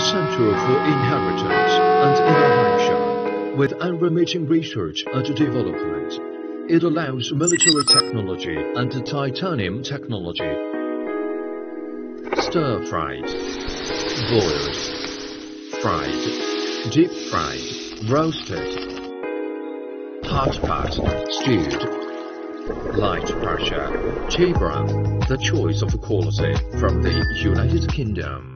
a center for inheritance and innovation with unremitting research and development. It allows military technology and titanium technology. Stir fried, boiled, fried, deep fried, roasted, hot pot, stewed, light pressure, tea brown, the choice of quality from the United Kingdom.